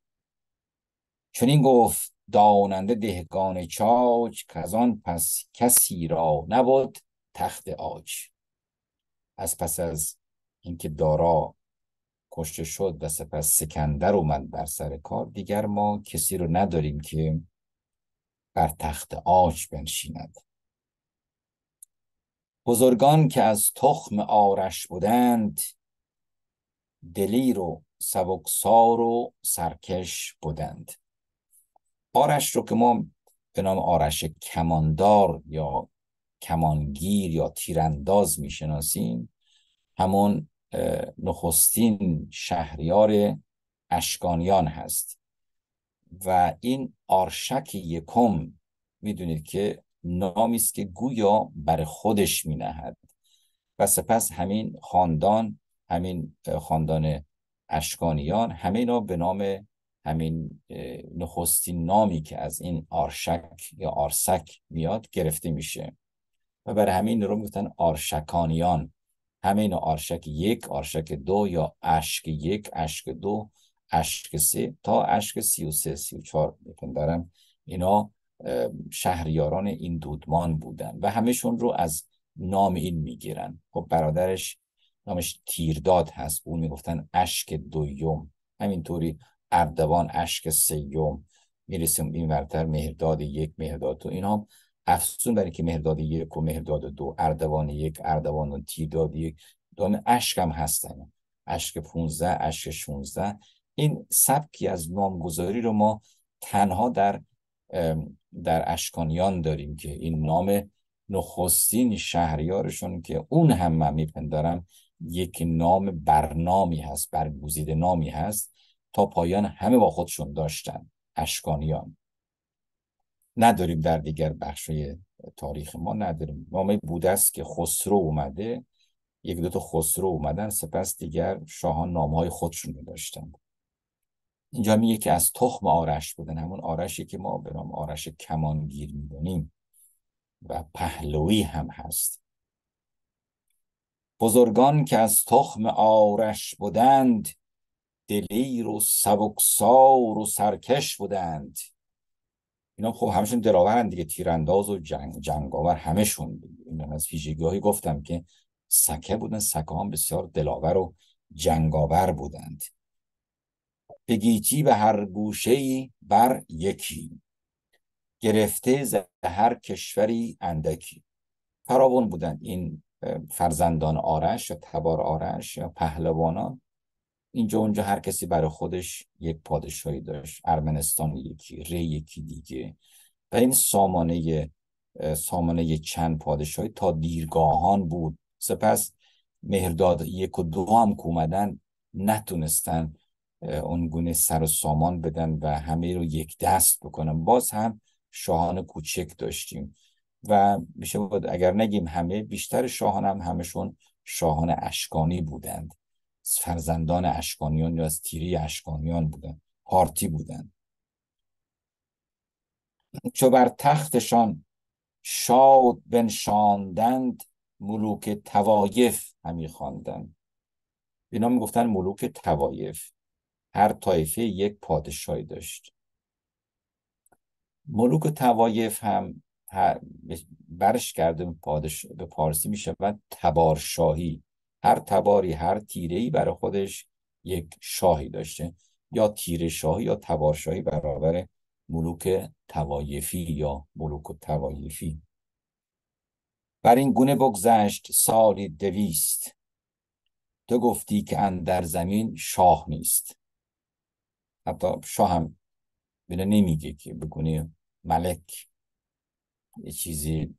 چون این گفت داننده دهگان چاچ کزان پس کسی را نبود تخت آج از پس از اینکه دارا کشته شد و سپس سکندر اومد بر سر کار دیگر ما کسی رو نداریم که بر تخت آج بنشیند. بزرگان که از تخم آرش بودند دلیر و سبکسار و سرکش بودند. آرش رو که ما به نام آرش کماندار یا کمانگیر یا تیرانداز می‌شناسیم همون نخستین شهریار اشکانیان هست. و این آرشک یکم می‌دونید که نامی است که گویا بر خودش مینهد. و سپس همین خاندان همین خاندان اشکانیان همه اینا به نام همین نخستین نامی که از این آرشک یا آرسک میاد گرفته میشه. و برای همین رو می‌گفتن آرشکانیان. همین آرشک یک آرشک دو یا اشک یک اشک دو اشک سه تا اشک سی و سه سی و چار دارم اینا شهریاران این دودمان بودن و همشون رو از نام این می‌گیرن. خب برادرش نامش تیرداد هست. اون می‌گفتن اشک دویم. همینطوری اردوان اشک سیوم می‌رسیم این ورتر مهرداد یک مهرداد دو. اینا افسون برای که مهرداد یک و مهرداد دو اردوان یک اردوان و تیرداد یک. دام اشک هم هستن. اشک 15 اشک 16 این سبکی از نامگذاری رو ما تنها در در اشکانیان داریم که این نام نخستین شهریارشون که اون هم من میپندارم یک نام برنامی هست برگزیده نامی هست. تا پایان همه با خودشون داشتن. اشکانیان. نداریم در دیگر بخشای تاریخ ما نداریم. نامه بوده است که خسرو اومده. یک دو تا خسرو اومدن سپس دیگر شاهان نامه های خودشون رو داشتن. اینجا میگه که از تخم آرش بودن. همون آرشی که ما به نام آرش کمانگیر می‌دونیم و پهلوی هم هست. بزرگان که از تخم آرش بودند دلیر و سبکسار و سرکش بودند. اینا خب همشون دلاورن دیگه تیرانداز و جنگ جنگاور همشون اینا از ویژگی گفتم که سکه بودن سکه هم بسیار دلاور و جنگاور بودند. بگیتی به هر گوشه بر یکی. گرفته ز هر کشوری اندکی. فراون بودند این فرزندان آرش یا تبار آرش یا پهلوانان. اینجا اونجا هر کسی برای خودش یک پادشاهی داشت. ارمنستان یکی ری یکی دیگه. و این سامانه سامانه چند پادشاهی تا دیرگاهان بود. سپس مهرداد یک و دو هم کومدن نتونستن اون گونه سر و سامان بدن و همه رو یک دست بکنن. باز هم شاهان کوچک داشتیم. و میشه بود اگر نگیم همه بیشتر شاهان هم همشون شاهان اشکانی بودند. فرزندان اشکانیان یا از تیری اشکانیان بودند پارتی بودند چو بر تختشان شاد بنشاندند ملوک توایف همی خواندند اینا می‌گفتن ملوک توایف هر طایفه یک پادشاهی داشت. ملوک توایف هم برش کرده. به پارسی می شود تبارشاهی. هر تباری هر تیره برای خودش یک شاهی داشته یا تیره شاهی یا تبارشاهی برابر ملوک توایفی یا ملوک توایفی بر این گونه بگذشت سالی دویست. تو گفتی که اندر زمین شاه نیست. حتی شاه هم بینه نمیگه که بگونه ملک. یه چیزی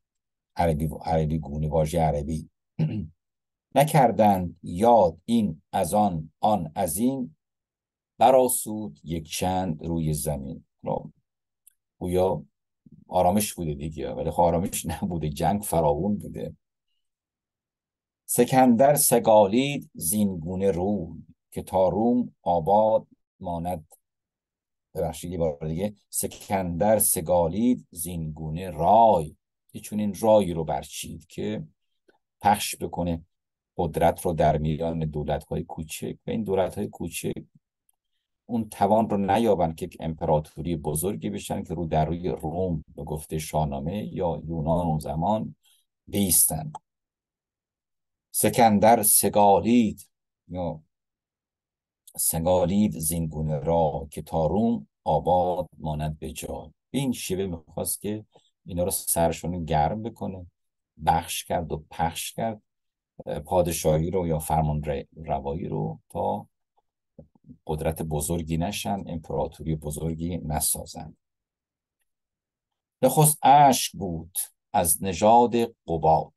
عربی, عربی گونه واژه عربی. <clears throat> نکردند یاد این از آن آن از این. براسود یک چند روی زمین. گویا آرامش بوده دیگه ولی خب آرامش <laughs> نبوده جنگ فراون بوده. سکندر سگالید زینگونه روی که تا روم آباد ماند. ببخشید یه بار دیگه. سکندر سگالید زینگونه رای. چون این رای رو برچید که پخش بکنه. قدرت رو در میان دولت های کوچک و این دولت های کوچک اون توان رو نیابن که امپراتوری بزرگی بشن که رو در روی روم به گفته شاهنامه یا یونان اون زمان بیستن. سکندر سگالید یا سگالید زینگونه را که تا روم آباد ماند به جای. این شیوه می‌خواست که اینا رو سرشون گرم بکنه بخش کرد و پخش کرد. پادشاهی رو یا فرمان روایی رو تا قدرت بزرگی نشن امپراتوری بزرگی نسازن. نخست اشک بود از نژاد قباد.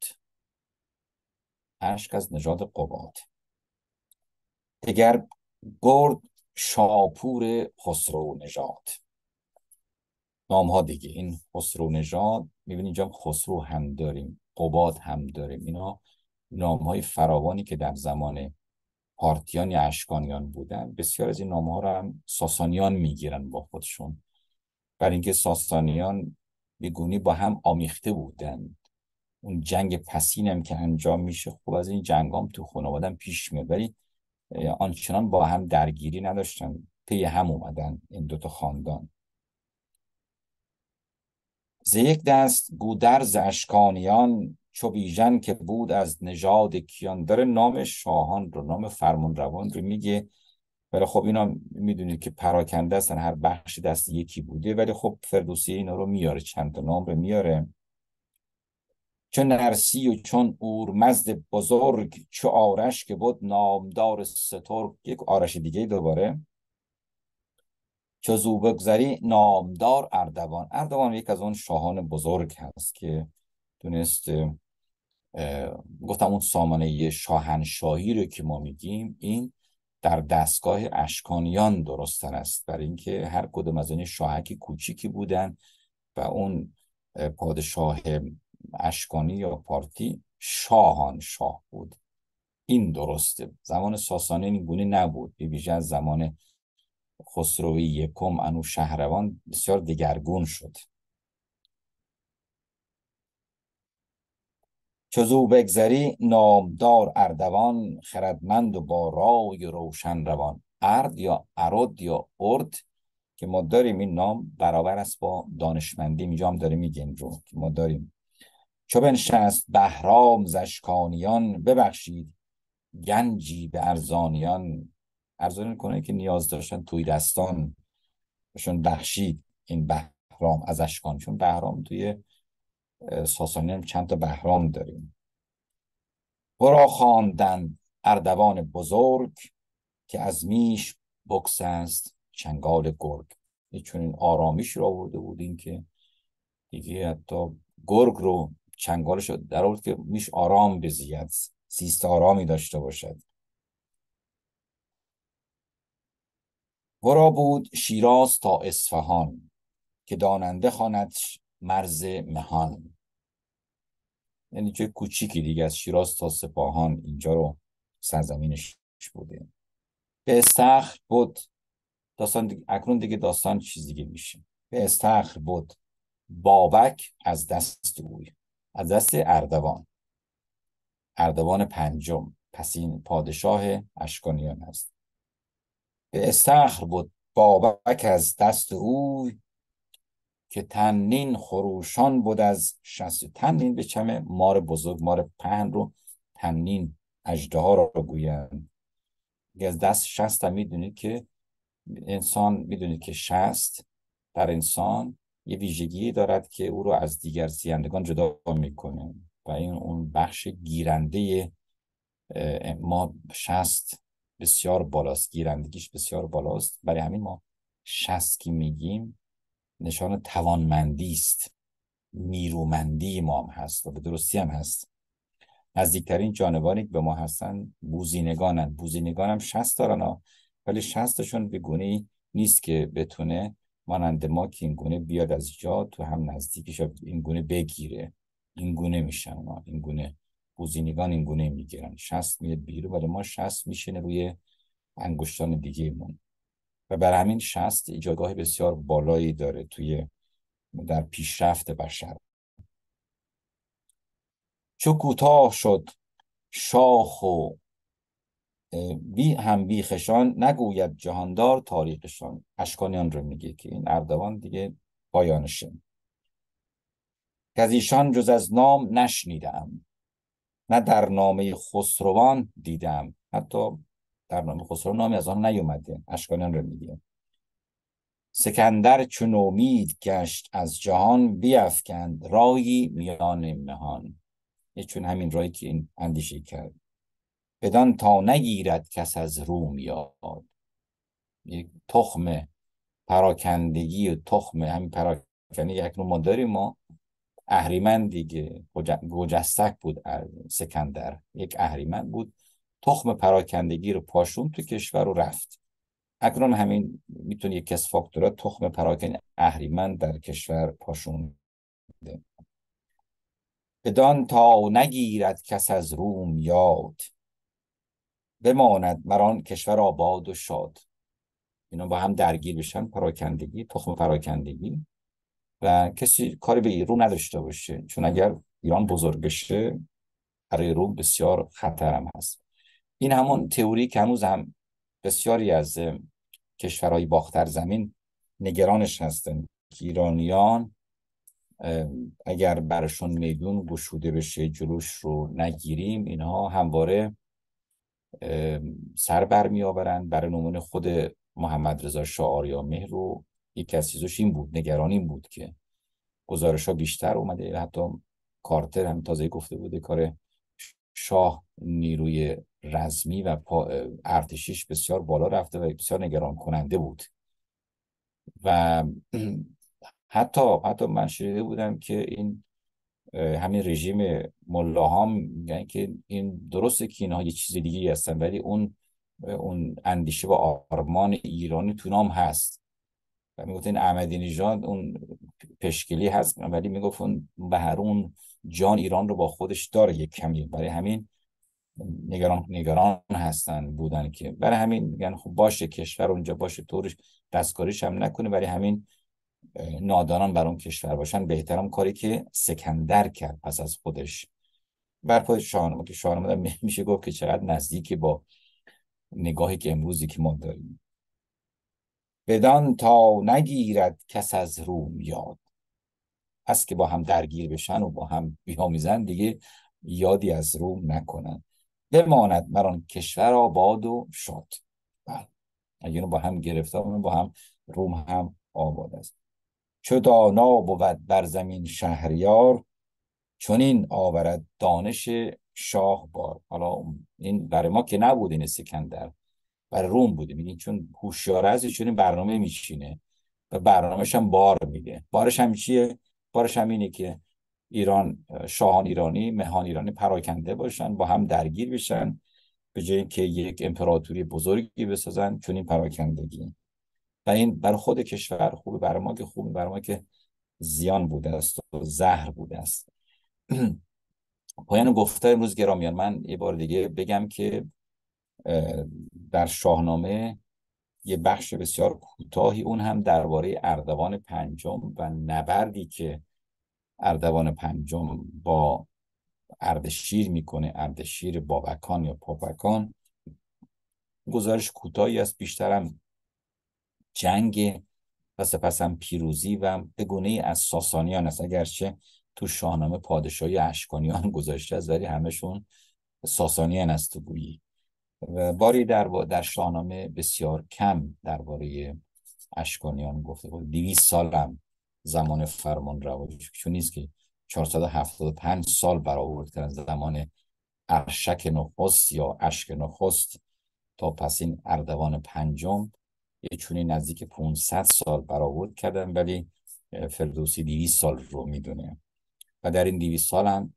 اشک از نژاد قباد. دگر گرد شاپور خسرو نژاد. نام ها دیگه این خسرو نژاد می‌بینید اینجا خسرو هم داریم قباد هم داریم اینا نام های فراوانی که در زمان پارتیان یا اشکانیان بودن. بسیار از این نام ها رو هم ساسانیان می‌گیرن با خودشون. برای اینکه ساسانیان بیگونی با هم آمیخته بودن. اون جنگ پسین هم که انجام میشه خب از این جنگ هم تو خانوادن پیش میاد. ولی آنچنان با هم درگیری نداشتن. پی هم اومدن این دوتا خاندان. ز یک دست گودرز اشکانیان چو بیژن که بود از نژاد کیان داره نام شاهان رو نام فرمان روان رو میگه. ولی خب اینا می‌دونید که پراکنده هستن هر بخش دست یکی بوده. ولی خب فردوسی اینا رو میاره چند تا نام رو میاره. چون نرسی و چون اورمزد بزرگ چو آرش که بود نامدار سترگ یک آرش دیگه دوباره. چو زو بگذری نامدار اردوان. اردوان یک از اون شاهان بزرگ هست که دونست گفتم اون سامانه شاهنشاهی رو که ما میگیم این در دستگاه اشکانیان درستن است. برای اینکه هر کدوم از این شاهکی کوچیکی بودن و اون پادشاه اشکانی یا پارتی شاهان شاه بود. این درسته. زمان ساسانی این گونه نبود. به از زمان خسروی یکم انو شهروان بسیار دگرگون شد. چو بگذری نامدار اردوان خردمند و با رای روشن روان. ارد یا ارد یا ارد که ما داریم این نام برابر است با دانشمندی. اینجا هم داره میگیم رو که ما داریم. چو بنشست بهرام زشکانیان ببخشید گنجی به ارزانیان. ارزانی کنه که نیاز داشتن توی دستان بهشون بخشید این بهرام از اشکان. چون بهرام توی ساسانی هم چند تا بهرام داریم. ورا خواندن اردوان بزرگ که از میش بکس است چنگال گرگ. چون این آرامیش رو آورده بودیم که دیگه حتی گرگ رو چنگالش در آورد که میش آرام بزید سیست آرامی داشته باشد. ورا بود شیراز تا اصفهان که داننده خواند مرز مهان. یعنی چه کوچیکی دیگه از شیراز تا سپاهان اینجا رو سرزمینش بوده. به استخر بود. داستان دیگه، اکنون دیگه داستان چیز دیگه میشه. به استخر بود. بابک از دست اوی از دست اردوان. اردوان پنجم. پس این پادشاه اشکانیان است. به استخر بود. بابک از دست اوی که تنین خروشان بود از شست تنین به چمه مار بزرگ مار پهن رو تنین اجده ها رو گویند از دست شست هم می‌دونید که انسان می‌دونید که شست در انسان یه ویژگی دارد که او رو از دیگر زیندگان جدا می‌کنه و این اون بخش گیرنده ما شست بسیار بالاست گیرندگیش بسیار بالاست. برای همین ما شست که میگیم نشان توانمندی است. نیرومندی ما هم هست و به درستی هم هست. نزدیکترین جانوانی که به ما هستن بوزینگانن. بوزینگان هم شست دارن ولی شستشون به گونه نیست که بتونه مانند ما که این گونه بیاد از جا تو هم نزدیکش این گونه بگیره. این گونه میشن ما. این گونه بوزینگان این گونه می‌گیرن. شست میاد بیرون ولی ما شست میشینه روی انگشتان دیگه مون و بر همین شست جایگاه بسیار بالایی داره توی در پیشرفت بشر. چو کوتاه شد شاخ و بی هم بیخشان نگوید جهاندار تاریخشان. اشکانیان رو میگه که این اردوان دیگه پایانشه. که از ایشان جز از نام نشنیدم. نه در نامه خسروان دیدم حتی در نامه خسرو نامی از آن نیومده. اشکانیان رو میگه. سکندر چون امید گشت از جهان بیافکند رایی میان مهان. یه چون همین رایی که این اندیشه کرد. بدان تا نگیرد کس از روم یاد یک تخم پراکندگی و تخم همین پراکندگی اکنون ما داریم ما. اهریمن دیگه. گوجستک بود سکندر. یک اهریمن بود. تخم پراکندگی رو پاشون تو کشور رو رفت. اکنون همین می‌تونه یک از فاکتورات تخم پراکندگی اهریمن در کشور پاشون بدان تا نگیرد کس از روم یاد بماند مران کشور آباد و شاد. اینا با هم درگیر بشن پراکندگی تخم پراکندگی. و کسی کاری به ایران نداشته باشه چون اگر ایران بزرگ بشه برای روم بسیار خطرم هست. این همون تئوری که هنوز هم بسیاری از کشورهای باختر زمین نگرانش هستن. که ایرانیان اگر برشون میدون گشوده بشه جلوش رو نگیریم اینها همواره سر بر می آورن برای نمونه خود محمد رضا شاه آریا مهر رو یکی از چیزش این بود نگران بود که گزارش ها بیشتر اومده. حتی کارتر هم تازه گفته بوده کار شاه نیروی رزمی و ارتشیش بسیار بالا رفته و بسیار نگران کننده بود. و <clears throat> حتی حتی من شنیده بودم که این همین رژیم ملاها میگن که این درسته که اینها یه چیز دیگه هستن ولی اون اون اندیشه و آرمان ایرانی تو نام هست. و می‌گفت این احمدی نژاد اون پشکلی هست ولی می‌گفت اون به جان ایران رو با خودش داره یک کمی. برای همین نگران نگران هستن بودن که. برای همین میگن خب باشه کشور اونجا باشه طورش دستکاریش هم نکنه. برای همین نادانان بر اون کشور باشن. بهترم کاری که سکندر کرد پس از خودش. بر شاهنامه که شاهنامه میشه گفت که چقدر نزدیکی با نگاهی که امروزی که ما داریم. بدان تا نگیرد کس از روم یاد. هست که با هم درگیر بشن و با هم بیامیزن دیگه یادی از روم نکنن. بماند مران کشور آباد و شاد. بله. اگه با هم گرفتار با هم روم هم آباد است. چو دانا بود بر زمین شهریار چون این آورد دانش شاه بار. حالا این برای ما که نبود این سکندر برای روم بوده میگین چون هوشیار هست چون این برنامه میچینه و برنامهش هم بار میده. بارش هم چیه؟ بارش هم اینه که ایران شاهان ایرانی مهان ایرانی پراکنده باشن با هم درگیر بشن به جای اینکه یک امپراتوری بزرگی بسازن چون این پراکندگی. و این برای خود کشور خوبه برای ما که خوبه برای ما که زیان بوده است و زهر بوده است. <clears throat> پایان گفته امروز گرامیان. من یه بار دیگه بگم که در شاهنامه یه بخش بسیار کوتاهی اون هم درباره اردوان پنجم و نبردی که اردوان پنجم با اردشیر می‌کنه اردشیر بابکان یا پاپکان. گزارش کوتاهی است بیشترم جنگ و سپس هم پیروزی و به گونه از ساسانیان است. اگرچه تو شاهنامه پادشاهی اشکانیان گذاشته است ولی همشون ساسانیان است گویی. و باری در, در شاهنامه بسیار کم درباره اشکانیان گفته. بود دیویس سال هم زمان فرمان رواج. چون نیست که 475 سال برآورد کردن زمان ارشک نخست یا اشک نخست تا پس این اردوان پنجم یه چونی نزدیک 500 سال برآورد کردن ولی فردوسی 200 سال رو می‌دونه. و در این 200 سال هم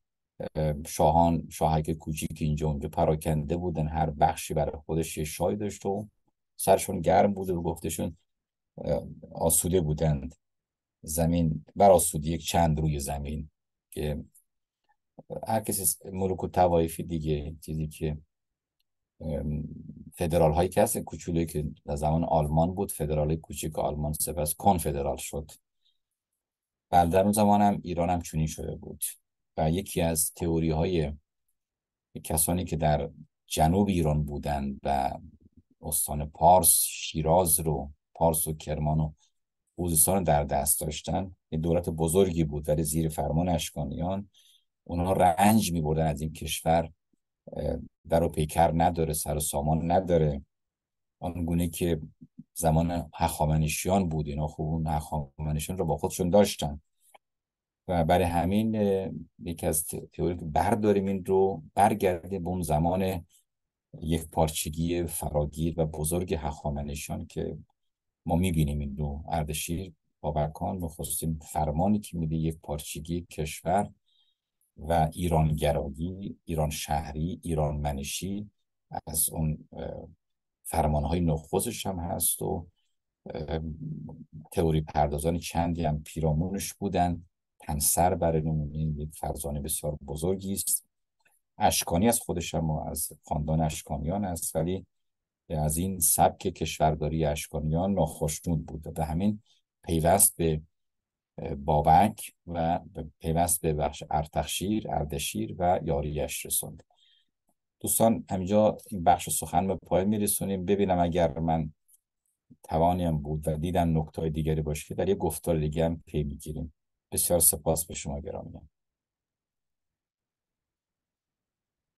شاهان شاهک کوچیک اینجا اونجا پراکنده بودن. هر بخشی برای خودش یه شای داشت و سرشون گرم بوده و گفتشون آسوده بودند. زمین بر آسودی یک چند روی زمین که هر کسی ملوک و توایفی دیگه چیزی که فدرال هایی که هست کوچولوی که در زمان آلمان بود فدرال کوچیک آلمان سپس کنفدرال شد. بعد در اون زمان هم ایران هم چونی شده بود و یکی از تئوری های کسانی که در جنوب ایران بودند و استان پارس شیراز رو پارس و کرمان و خوزستان در دست داشتن. یه دولت بزرگی بود ولی زیر فرمان اشکانیان. اونها رنج می بردن از این کشور در و پیکر نداره سر و سامان نداره. آنگونه که زمان هخامنشیان بود اینا خوب اون هخامنشیان رو با خودشون داشتن. و برای همین یکی از تئوری که برداریم این رو برگردیم به اون زمان یک پارچگی فراگیر و بزرگ هخامنشیان که ما می‌بینیم این رو اردشیر بابکان نخستین فرمانی که میده یک پارچگی کشور و ایرانگرایی ایران شهری ایران منشی از اون فرمانهای نخستش هم هست و تئوری پردازان چندی هم پیرامونش بودن. تنسر برای نمونه یک فرزانه بسیار بزرگی است. اشکانی از خودش هم از خاندان اشکانیان است ولی از این سبک کشورداری اشکانیان ناخشنود بود و به همین پیوست به بابک و پیوست به بخش ارتخشیر اردشیر و یاریش رسوند. دوستان همینجا این بخش سخن به پایان میرسونیم. ببینم اگر من توانیم بود و دیدم نکته دیگری باشه در یه گفتار دیگه هم پی می‌گیریم. بسیار سپاس به شما گرامیان.